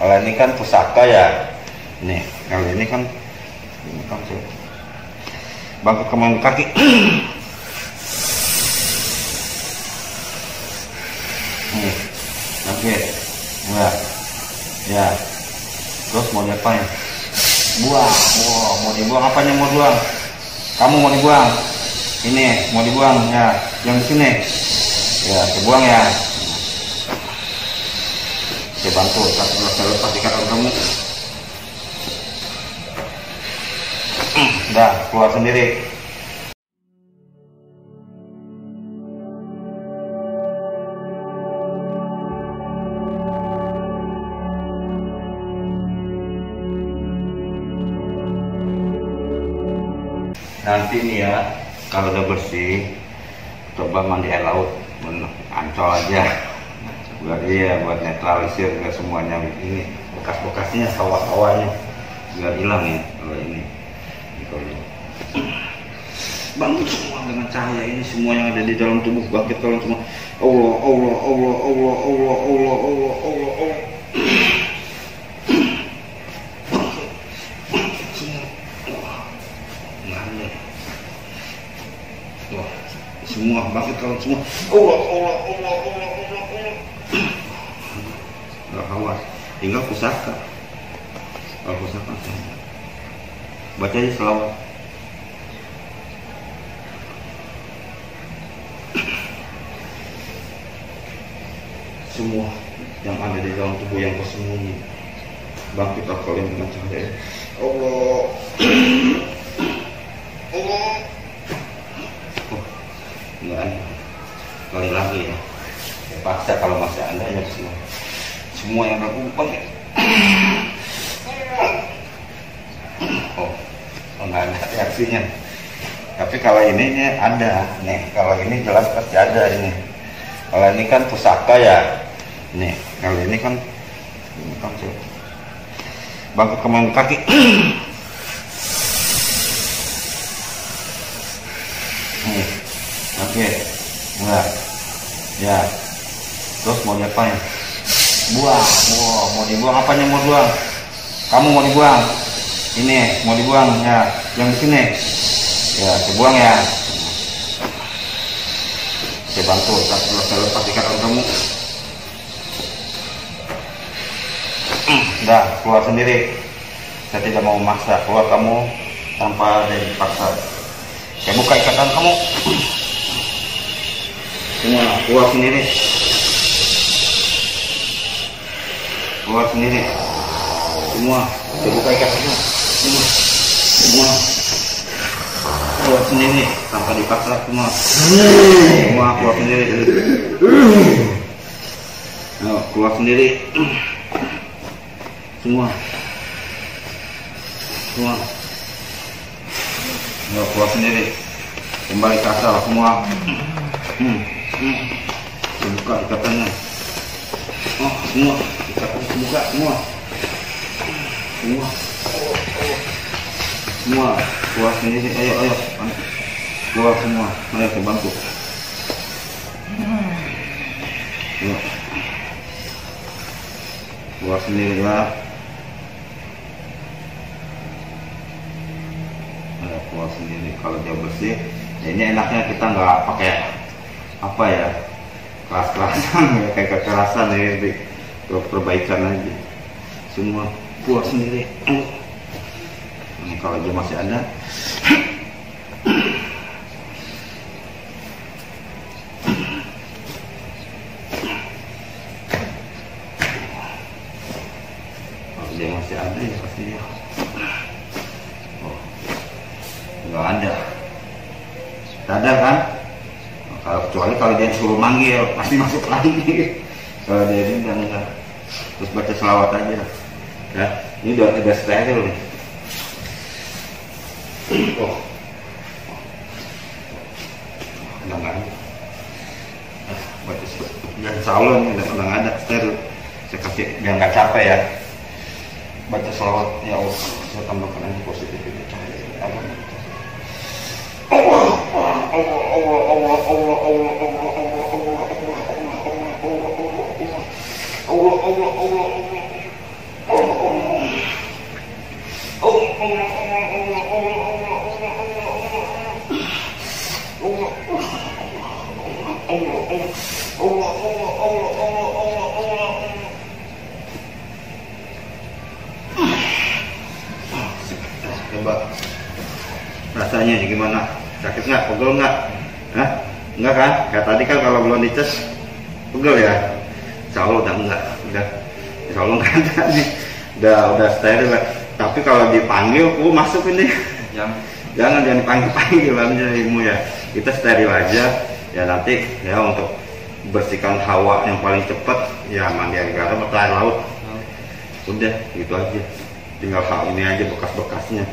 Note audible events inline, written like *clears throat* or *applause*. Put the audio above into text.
kalau ini kan pusaka ya. Nih kalau ini kan ini kan sih. Bangkit kemang kaki. *clears throat* Nih oke ya. Ya. Terus mau diapain? Buang wow, mau dibuang apanya mau dibuang? Kamu mau dibuang? Ini mau dibuang ya. Yang sini. Ya dibuang ya saya bantu saya lepas ikatan kamu udah keluar sendiri. Nanti nih ya kalau udah bersih coba mandi air laut ancol aja buat iya buat netralisir ke semuanya ini bekas-bekasnya sawah-sawahnya biar hilang ya kalau ini kalau bangun semua dengan cahaya ini semua yang ada di dalam tubuh bangkit kalian semua Allah Allah Allah Allah Allah Allah Allah Allah Allah semua bangkit kalian semua Allah Allah Allah Allah Allah Allah khawas tinggal pusaka. Kalau pusaka baca aja selawat. Semua yang ada di dalam tubuh yang tersembunyi bangkit kalian dengan cahaya. Allah. *coughs* Allah. Oh, enggak ada. Kali lagi ya. Saya paksa kalau masih ada ya semua semua yang berkumpul ya? Oh, oh nggak ada reaksinya tapi kalau ini ada. Nih kalau ini jelas pasti ada ini. Kalau ini kan pusaka ya. Nih kalau ini kan ini kan sih bangkit kemang kaki. Nih oke. Enggak. Ya. Terus mau diapain buang. Wow, mau dibuang apanya? Mau buang kamu mau dibuang. Ini mau dibuang. Ya yang di sini. Ya dibuang ya. Saya bantu. Saya lepas ikatan kamu. Udah keluar sendiri. Saya tidak mau memaksa keluar kamu tanpa ada yang dipaksa. Saya buka ikatan kamu. Semua keluar sendiri keluar sendiri. Semua. Saya buka ikatannya semua. Semua. Keluar sendiri. Tanpa dipaksa semua. Semua keluar sendiri. Ayo, keluar sendiri. Semua. Semua. Ayo, keluar sendiri. Kembali ke asal semua. Hmm. Hmm. buka ikatannya semua ikatan buka semua. Semua. Semua. Keluar sendiri ayo ayo. Keluar semua. Ayo ke bangku. Ayo. keluar sendiri lah ayo keluar sendiri kalau dia bersih ya ini enaknya kita nggak pakai apa ya keras-kerasan ya kayak kekerasan ya di perbaikan aja. Semua keluar sendiri. Ini kalau dia masih ada. Kalau dia masih ada ya pasti dia oh. Nggak ada. Sadar kan kecuali kalau dia suruh manggil pasti masuk lagi. Kalau dia ini enggak enggak. Terus baca selawat aja. Ya ini udah udah steril nih. Oh. Udah nggak ada Ah, baca dan salon udah udah nggak ada steril. Saya kasih biar nggak capek ya. Baca selawat ya Allah saya tambahkan aja positif ini. Cahaya Allah Allah. Allah Allah Allah coba. Rasanya gimana? Sakit nggak? Pegel nggak? Hah? enggak kan? Kayak tadi kan kalau belum dites pegel ya? Insya Allah udah enggak udah. Insya Allah enggak tadi udah udah steril lah. Tapi kalau dipanggil aku masuk ini. Jangan. Jangan jangan dipanggil panggil dalam ilmu ya. Kita steril aja ya nanti ya untuk bersihkan hawa yang paling cepat ya mandi air garam atau air laut. Udah gitu aja. Tinggal hal ini aja bekas-bekasnya